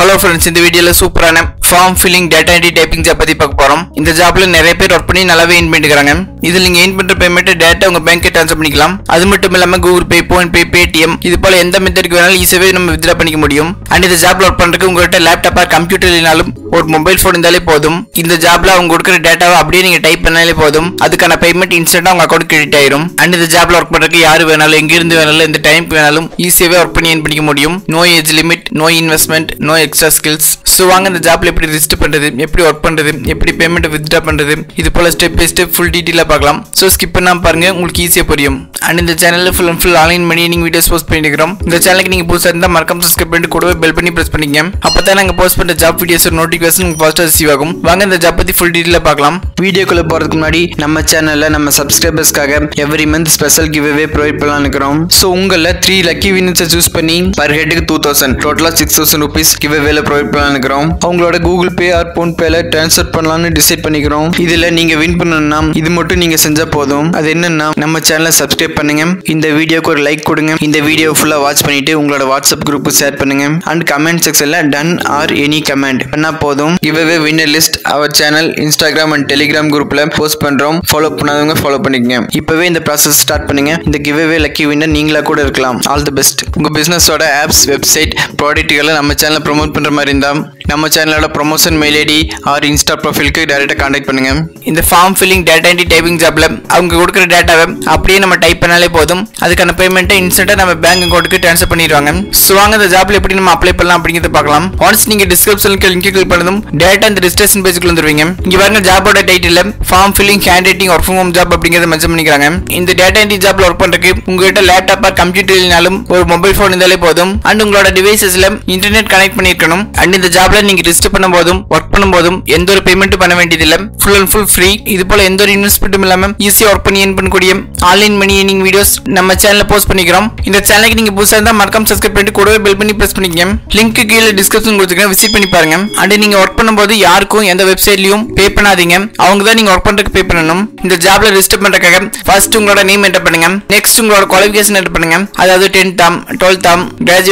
Hello friends இந்த வீடியோவில் சூப்பரான form filling data entry typing job பத்தி பார்க்க போறோம். இந்த ஜாப்ல நிறைய பேர் ஒர்க் பண்ணி நல்லாவே ஏர்ன் பண்ணிக்கிறாங்க இதில் நீங்க ஏர்ன் பண்ற பேமெண்ட் டேட்டா உங்க பேங்க்கே ட்ரான்ஸ்ஃபர் பண்ணிக்கலாம். அது மட்டும் இல்லாம Google Pay PhonePe Paytm இது போல எந்த மெத்தடுக்கு வேணாலும் ஈஸியாவே நம்ம வித்ரா பண்ணிக்க முடியும். அண்ட் இந்த ஜாப்ல ஒர்க் பண்றதுக்கு உங்கள்கிட்ட லேப்டாப்பா கம்ப்யூட்டர் இல்லைனாலும் ஒரு மொபைல் ஃபோன் இருந்தாலே போதும். இந்த ஜாப்ல அவங்க கொடுக்குற டேட்டாவை அப்படியே நீங்க டைப் பண்ணாலே போதும். அதுக்கான பேமெண்ட் இன்ஸ்டன்டா உங்க அக்கௌண்ட் கிரெடிட் ஆயிரும். அண்ட் இந்த ஜாப்ல ஒர்க் பண்றதுக்கு யாரு வேணாலும் எங்கிருந்து வேணாலும் எந்த டைம்க்கு வேணாலும் ஈஸியாவே ஒர்க் பண்ணி ஏன் பண்ணிக்க முடியும். No age limit no investment no extra skills so வாங்க இந்த ஜாப்ல எப்படி ரிஜிஸ்டர் பண்றது எப்படி ஒர்க் பண்றது எப்படி பேமெண்ட் வித்ட்ரா பண்றது இது போல ஸ்டெப் பை ஸ்டெப் ஃபுல் டீட்டெயிலாக பார்க்கலாம். ஸோ ஸ்கிப் பண்ணாம பாருங்க உங்களுக்கு ஈஸியாக புரியும். அண்ட் இந்த சேனல்ல ஃபுல் அண்ட் ஃபுல் ஆன்லைன் பண்ணி நீங்க வீடியோஸ் போஸ்ட் பண்ணிருக்கிறோம் இந்த சேனலுக்கு நீங்க புதுசாக இருந்தால் மறக்காம சப்ஸ்கிரைப் பண்ணிட்டு கூடவே பெல் பண்ணி பிரஸ் பண்ணிக்கங்க. அப்போ தான் நாங்கள் போஸ்ட் பண்ணுற ஜாப் வீடியோஸ் நோட்டிஃபிகேஷன் உங்களுக்கு ஃபாஸ்ட்டாக ரிசீவ் ஆகும். வாங்க இந்த ஜாப் பத்தி ஃபுல் டீட்டெயிலாக பார்க்கலாம். வீடியோக்குள்ள போறதுக்கு முன்னாடி நம்ம சேனல்ல நம்ம சப்ஸ்கிரைபர்ஸ்க்காக every month special giveaway provide பண்ணலாம் இருக்கிறோம் ஸோ உங்களில் த்ரீ லக்கி வின்னர்ஸை சூஸ் பண்ணி பர் ஹெட்டுக்கு டூ தௌசண்ட் டோட்டலாக சிக்ஸ் தௌசண்ட் ருபீஸ் கிவ் அவேல ப்ரொவைட் பண்ணலாம் பண்ணிக்கிறோம். அவங்களோட கூகுள் பே ஆர் போன் பேல ட்ரான்ஸ்ஃபர் பண்ணலாம்னு டிசைட் பண்ணிக்கிறோம். இதில் நீங்க வின் பண்ணணும்னா இது மட்டும் நீங்க செஞ்சா போதும். அது என்னன்னா நம்ம சேனலை சப்ஸ்கிரைப் பண்ணுங்க. இந்த வீடியோக்கு ஒரு லைக் கொடுங்க. இந்த வீடியோ ஃபுல்லாக வாட்ச் பண்ணிட்டு உங்களோட வாட்ஸ்அப் குரூப் ஷேர் பண்ணுங்க. அண்ட் கமெண்ட் செக்ஷன்ல டன் ஆர் எனி கமெண்ட் பண்ணா போதும். Giveaway winner list our channel Instagram and Telegram குரூப்ல போஸ்ட் பண்றோம். ஃபாலோ பண்ணாதவங்க ஃபாலோ பண்ணிக்கங்க. இப்பவே இந்த ப்ராசஸ் ஸ்டார்ட் பண்ணுங்க. இந்த கிவ்அவே லக்கி வின்னர் நீங்களா கூட இருக்கலாம். ஆல் தி பெஸ்ட் உங்க பிசினஸோட ஆப்ஸ் வெப்சைட் ப்ராடக்ட்டுகளை நம்ம சேனலை ப்ரொமோட் பண்ற மாதிரி இருந்தால் நம்ம சேனலோட promotion mail ID or insta ப்ரொஃபைலுக்கு டேரெக்டாக காண்டாக்ட் பண்ணுங்கள் இந்த form filling data entry typing ஜாப்பில் அவங்க கொடுக்குற டேட்டாவை அப்படியே நம்ம டைப் பண்ணாலே போதும். அதுக்கான பேமெண்ட்டை இன்ஸ்டண்ட்டாக நம்ம பேங்க் அக்கௌண்ட்டுக்கு ட்ரான்ஸ்ஃபர் பண்ணிடுவாங்க. ஸோ வாங்க இந்த ஜாப்பில் எப்படி நம்ம அப்ளை பண்ணலாம் அப்படிங்கிறத பார்க்கலாம். ஒன்ஸ் நீங்கள் டிஸ்கிரிப்ஷனுக்கு லிங்க் கிளிக் பண்ணதும் டேட்டா இந்த ரிஜிஸ்ட்ரேஷன் பேஜுக்கு வந்துருவீங்க. இங்கே பாருங்க ஜாபோட title form filling handwriting work from home job அப்படிங்கிறத மென்ஷன் பண்ணிக்கிறாங்க. இந்த டேட்டா என்ட்ரி ஜாப்பில் ஒர்க் பண்ணுறதுக்கு உங்ககிட்ட லேப்டாப்பாக கம்ப்யூட்டர் இல்லைனாலும் ஒரு மொபைல் ஃபோன் இருந்தாலே போதும். அண்ட் உங்களோட டிவைசஸில் இன்டர்நெட் கனெக்ட் பண்ணியிருக்கணும். அண்ட் இந்த ஜாப்ல நீங்க ரிஜிஸ்டர் பண்ணும்போதும் ஒர்க் பண்ணும்போதும் எந்த ஒரு பேமெண்ட்டும் பண்ண வேண்டியதில்லை. ஃபுல் அண்ட் ஃபுல் ஃப்ரீ இது போல எந்த ஒரு இன்வெஸ்ட்மெண்ட்டும் இல்லாம ஈஸியா ஒர்க் பண்ணி ஏர்ன் பண்ணக்கூடிய ஆன்லைன் மணி ஏர்னிங் வீடியோஸ் நம்ம சேனல்ல போஸ்ட் பண்ணிக்கிறோம். இந்த சேனலுக்கு நீங்க புதுசா இருந்தா மறக்காம சப்ஸ்கிரைப் பண்ணிட்டு கூடவே பெல் பண்ணி பிரஸ் பண்ணிக்கங்க. லிங்க் கீழே டிஸ்கிரிப்ஷன் கொடுத்துருக்கேன். விசிட் பண்ணி பாருங்க. அண்ட் நீங்க ஒர்க் பண்ணும்போது யாருக்கும் எந்த வெப்சைட்லயும் பே பண்ணாதீங்க. அவங்க தான் நீங்க ஒர்க் பண்றதுக்கு பே பண்ணணும். இந்த ஜாப்ல ரிஜிஸ்டர் பண்றதுக்காக ஃபர்ஸ்ட் உங்களோட நேம் என்டர் பண்ணுங்க. நெக்ஸ்ட் உங்களோட குவாலிஃபிகேஷன் என்டர் பண்ணுங்க. அதாவது டென்த்தாம் டுவெல்த்தாம் டுவெல்த்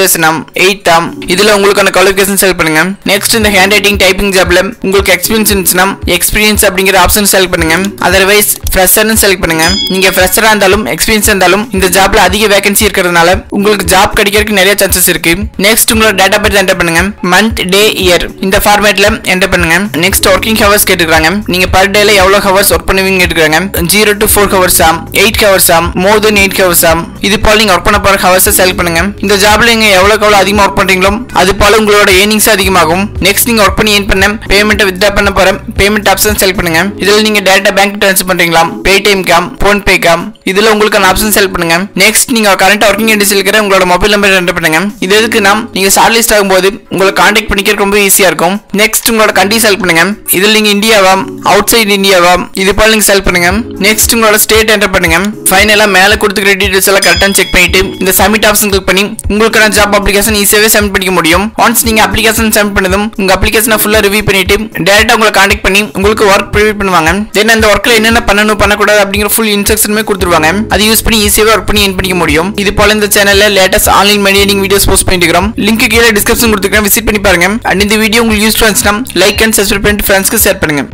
எயித்தாம் கிராஜுவேஷன் இதுல உங்களுக்கான குவாலிஃபிகேஷன் செலக்ட் பண்ணுங்க. நெக்ஸ்ட் இந்த ஹேண்ட் ரைட்டிங் டைப்பிங் ஜாப்ல உங்களுக்கு எக்ஸ்பீரியன்ஸ் இருந்துச்சுன்னா எக்ஸ்பீரியன்ஸ் அப்படிங்கிற ஆப்ஷன் செலக்ட் பண்ணுங்க. அதர்வைஸ் ஃப்ரெஷர்னு செலக்ட் பண்ணுங்க. நீங்க ஃப்ரெஷரா இருந்தாலும் எக்ஸ்பீரியன்ஸ் இருந்தாலும் இந்த ஜாப்ல அதிக வேகன்சி இருக்கிறதுனால உங்களுக்கு ஜாப் கிடைக்கிறதுக்கு நிறைய சான்சஸ் இருக்கு. நெக்ஸ்ட் உங்களோட டேட்டா பேர் என்டர் பண்ணுங்க. மந்த் டே இயர் இந்த ஃபார்மேட்ல என்டர் பண்ணுங்க. நெக்ஸ்ட் ஒர்க்கிங் ஹவர்ஸ் கேட்டுக்கிறாங்க. நீங்க பர் டேல எவ்வளவு ஹவர்ஸ் ஒர்க் பண்ணுவீங்க கேட்டுக்கிறாங்க. ஜீரோ டு ஃபோர் ஹவர்ஸ் ஆம் எயிட் ஹவர்ஸ் ஆம் மோர் தென் எயிட் ஹவர்ஸ் ஆம் இது போல நீங்க ஒர்க் பண்ண போற ஹவர்ஸ் செலக்ட் பண்ணுங்க. இந்த ஜாப்ல நீங்க எவ்வளவுக்கு எவ்வளவு அதிகமா ஒர்க் பண்றீங்களோ அது போல உங்களோட ஏர்னிங்ஸ் அதிகமாகும். நெக்ஸ்ட் நீங்க ஒர்க் பண்ணி ஏர்ன் பண்ண பேமெண்ட்டை வித்ரா பண்ண போற பேமெண்ட் ஆப்ஷன் செலக்ட் பண்ணுங்க. இதுல நீங்க டேரக்டா பேங்க் ட்ரான்ஸ்ஃபர் பண்றீங்களா? பேடிஎம் காம் போன் பே காம் இதுல உங்களுக்கான ஆப்ஷன் செலக்ட் பண்ணுங்க. நெக்ஸ்ட் நீங்க கரண்ட் ஒர்க்கிங் அட்ரஸ் இருக்கிற உங்களோட மொபைல் நம்பர் என்டர் பண்ணுங்க. இது எதுக்குன்னா நீங்க ஷார்ட் லிஸ்ட் ஆகும்போது உங்களை கான்டாக்ட் பண்ணிக்க ரொம்ப ஈஸியா இருக்கும். நெக்ஸ்ட் உங்களோட கண்ட்ரி செலக்ட் பண்ணுங்க. இதுல நீங்க இந்தியாவா அவுட் சைட் இந்தியாவா இது போல நீங்க செலக்ட் பண்ணுங்க. நெக்ஸ்ட் உங்களோட ஸ்டேட் என்டர் பண்ணுங்க. ஃபைனலா மேல கொடுத்துக்கிற டீடைல்ஸ் எல்லாம் கரெக்டாக செக் பண்ணிட்டு இந்த சப்மிட் ஆப்ஷன் கிளிக் பண்ணி உங்களுக்கான ஜாப் அப்ளிகேஷன் ஈஸியாவே சப்மிட் பண்ணிக்க முடியும். ஒன்ஸ் நீங்க அப்ளிகேஷன் சப்மிட் பண்ணதும் உங்க அப்ளிகேஷனை ஃபுல்லா ரிவ்யூ பண்ணிட்டு டேரக்டா உங்களை கான்டாக்ட் பண்ணி உங்களுக்கு ஒர்க் ப்ரிவியூ பண்ணுவாங்க. தென் அந்த ஒர்க்ல என்னென்ன பண்ணணும் பண்ணக்கூடாது அப்படிங்கிற ஃபுல் இன்ஸ்ட்ரக்ஷனுமே கொடுத்துருவாங்க. அது யூஸ் பண்ணி ஈஸியாக ஒர்க் பண்ணி பண்ணிக்க முடியும். இது போல இந்த சேனல்ல லேட்டஸ்ட் ஆன்லைன் மணியனிங் வீடியோஸ் போஸ்ட் பண்ணிருக்கிறோம் லிங்க் கீழே டிஸ்கிரிப்ஷன் கொடுத்துருக்கேன். விசிட் பண்ணி பாருங்க. அண்ட் இந்த வீடியோ உங்களுக்கு யூஸ் இருந்துச்சுன்னா லைக் அண்ட் சப்ஸ்கிரைப் பண்ணிட்டு ஃப்ரெண்ட்ஸ்க்கு ஷேர் பண்ணுங்க.